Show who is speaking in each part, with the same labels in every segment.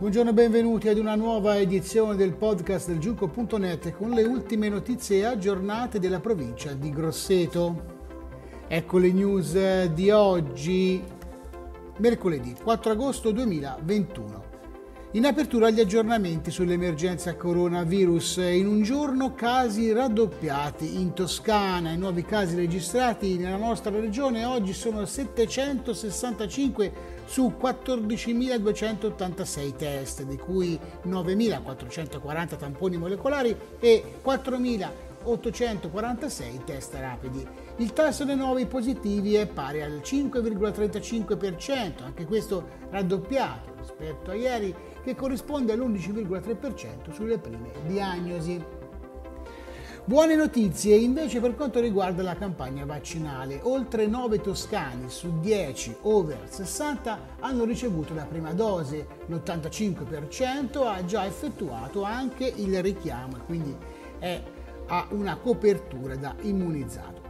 Speaker 1: Buongiorno e benvenuti ad una nuova edizione del podcast del Giunco.net con le ultime notizie aggiornate della provincia di Grosseto. Ecco le news di oggi, mercoledì 4 agosto 2021. In apertura gli aggiornamenti sull'emergenza coronavirus. In un giorno casi raddoppiati in Toscana. I nuovi casi registrati nella nostra regione oggi sono 765 su 14.286 test, di cui 9.440 tamponi molecolari e 4.846 test rapidi. Il tasso dei nuovi positivi è pari al 5,35%, anche questo raddoppiato rispetto a ieri che corrisponde all'11,3% sulle prime diagnosi. Buone notizie invece per quanto riguarda la campagna vaccinale. Oltre 9 toscani su 10 over 60 hanno ricevuto la prima dose, l'85% ha già effettuato anche il richiamo quindi è, ha una copertura da immunizzato.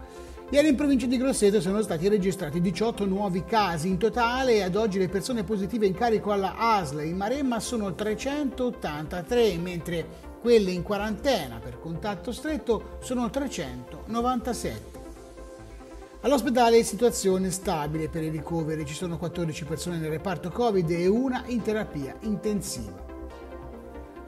Speaker 1: Ieri in provincia di Grosseto sono stati registrati 18 nuovi casi in totale ad oggi le persone positive in carico alla ASL in Maremma sono 383, mentre quelle in quarantena per contatto stretto sono 397. All'ospedale situazione stabile per i ricoveri, ci sono 14 persone nel reparto Covid e una in terapia intensiva.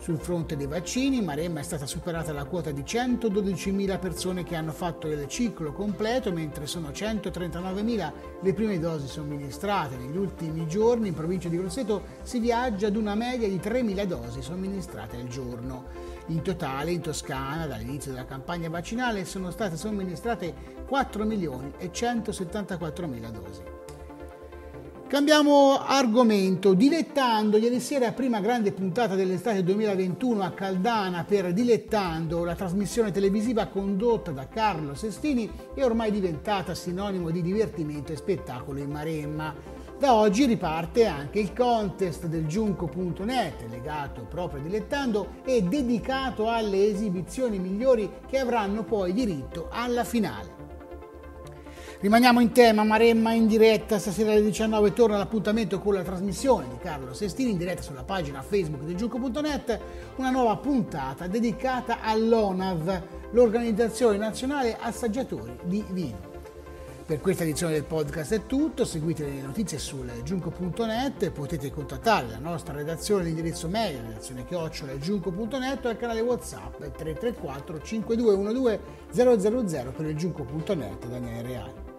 Speaker 1: Sul fronte dei vaccini, in Maremma è stata superata la quota di 112.000 persone che hanno fatto il ciclo completo, mentre sono 139.000 le prime dosi somministrate. Negli ultimi giorni in provincia di Grosseto si viaggia ad una media di 3.000 dosi somministrate al giorno. In totale in Toscana dall'inizio della campagna vaccinale sono state somministrate 4 milioni e 174.000 dosi. Cambiamo argomento, dilettando ieri sera prima grande puntata dell'estate 2021 a Caldana per Dilettando, la trasmissione televisiva condotta da Carlo Sestini è ormai diventata sinonimo di divertimento e spettacolo in Maremma. Da oggi riparte anche il contest del giunco.net legato proprio a Dilettando e dedicato alle esibizioni migliori che avranno poi diritto alla finale. Rimaniamo in tema, Maremma in diretta, stasera alle 19 torna l'appuntamento con la trasmissione di Carlo Sestini in diretta sulla pagina Facebook di Giuco.net, una nuova puntata dedicata all'ONAV, l'Organizzazione Nazionale Assaggiatori di Vino. Per questa edizione del podcast è tutto, seguite le notizie sul giunco.net, potete contattare la nostra redazione all'indirizzo mail, redazione chiocciola giunco.net o al canale Whatsapp 334 5212 000 per il giunco.net Daniele Reale.